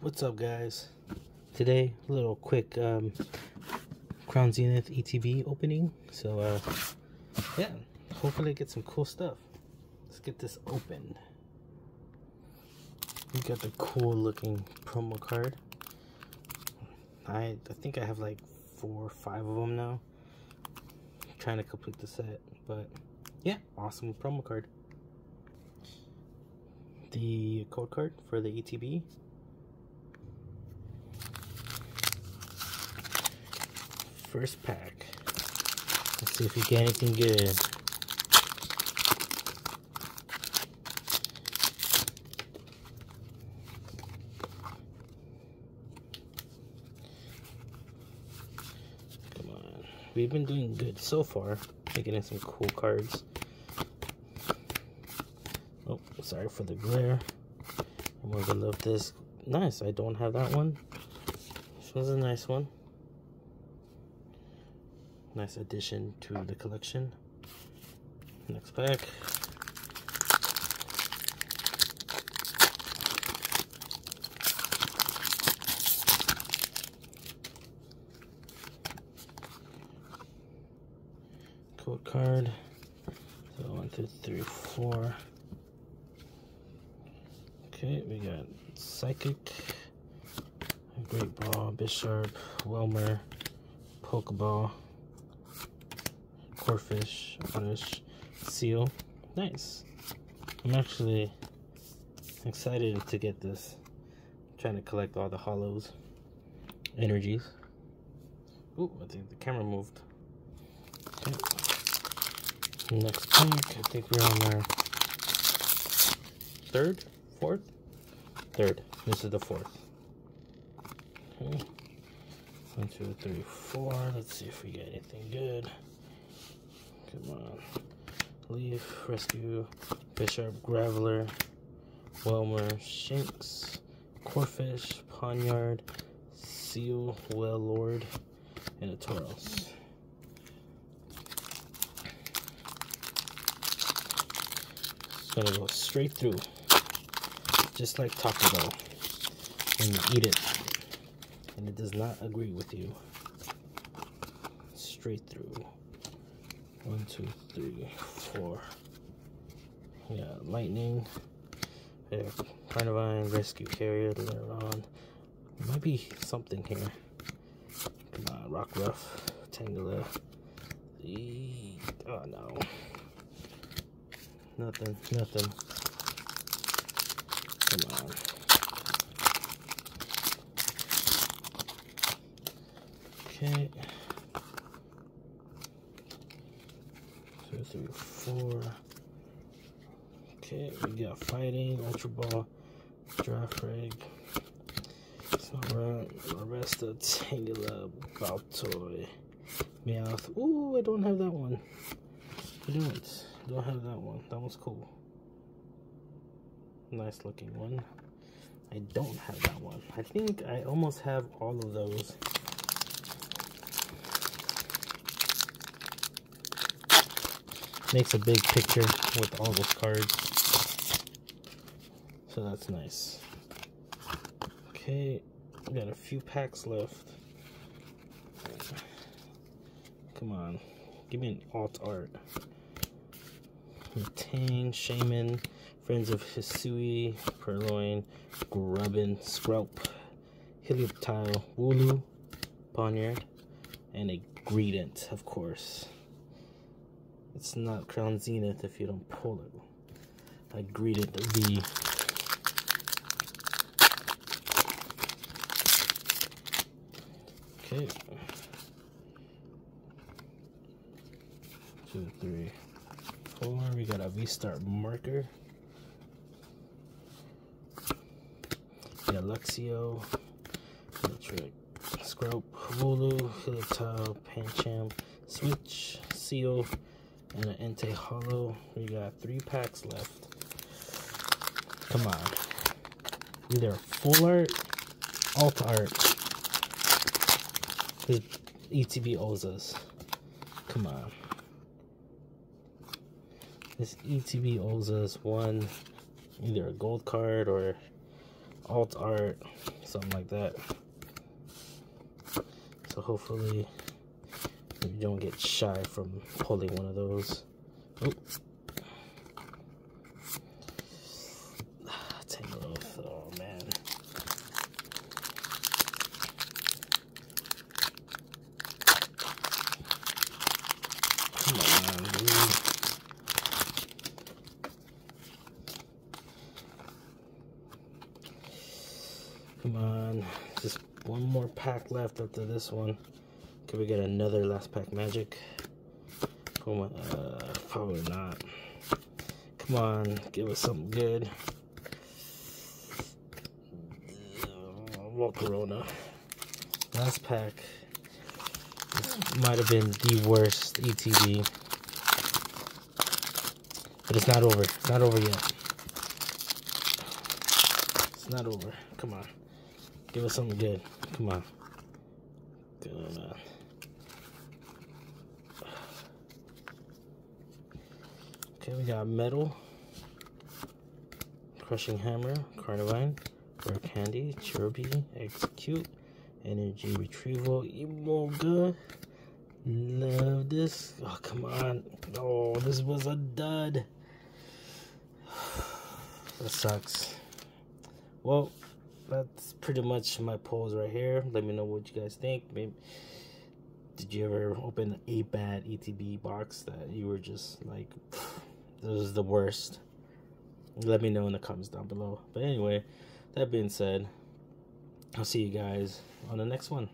What's up, guys? Today, a little quick um, Crown Zenith ETB opening. So, uh, yeah, hopefully get some cool stuff. Let's get this opened. We got the cool looking promo card. I I think I have like four or five of them now. I'm trying to complete the set, but yeah, awesome promo card. The code card for the ETB. First pack. Let's see if we get anything good. Come on. We've been doing good so far. Making some cool cards. Oh, sorry for the glare. I'm gonna love this. Nice, I don't have that one. This was a nice one. Nice addition to the collection. Next pack. Code card. So one, two, three, four. Okay, we got Psychic, Great Ball, Bisharp, Wailmer, Pokeball, Corphish, Oddish, Seal. Nice. I'm actually excited to get this. I'm trying to collect all the holos, energies. Ooh, I think the camera moved. Okay. Next pack, I think we're on our third, fourth, third. This is the fourth. Okay. One, two, three, four. Let's see if we get anything good. Come on. Leaf, Rescue, Bisharp, Graveler, Wailmer, Shinx, Corphish, Pawniard, Seal, Wailord, and a Tauros. gonna go straight through, just like Taco Bell, when you eat it, and it does not agree with you. Straight through. One, two, three, four. Yeah, Lightning. Yeah, Carnivine, Rescue Carrier, Lairon. Might be something here. Come on, Rockruff, Tangela. Oh no. Nothing, nothing. Come on. Okay. Two, three, four. Okay, we got fighting, ultra ball, draft rig. Snorunt, Arresta, Tangela, Baltoy, Meowth. Ooh, I don't have that one. I don't. Don't have that one. That one's cool. Nice looking one. I don't have that one. I think I almost have all of those. Makes a big picture with all those cards. So that's nice. Okay, we got a few packs left. Come on, give me an alt art. Tang, Shaman, Friends of Hisui, Purrloin, Grubbin, Scraup, Helioptile, Wooloo, Pawniard, and a Greedent, of course. It's not Crown Zenith if you don't pull it. I Greedent V. Okay. Two, three, four. We got a V-Star marker. Trick, Scrope, Wooloo, Helioptile, Pancham, Switch, Seal, and an Entei Holo. We got three packs left. Come on. Either full art, alt art. The ETB owes us. Come on. This ETB owes us one, either a gold card or alt art, something like that. So hopefully don't get shy from pulling one of those. Oh. Oh man. Come on, dude. Come on. Just one more pack left after this one. Can we get another last pack magic? Come on. Uh, probably not. Come on. Give us something good. Volcarona. Last pack. This might have been the worst ETB. But it's not over. It's not over yet. It's not over. Come on. Give us something good. Come on. Come on. Okay, we got metal. Crushing hammer. Carnivine. Rare Candy, Cherubi, Exeggcute, Energy Retrieval, Emolga. Love this. Oh, come on. Oh, this was a dud. That sucks. Well, that's pretty much my polls right here. Let me know what you guys think. Maybe did you ever open a bad ETB box that you were just like, this is the worst? Let me know in the comments down below. But anyway, that being said, I'll see you guys on the next one.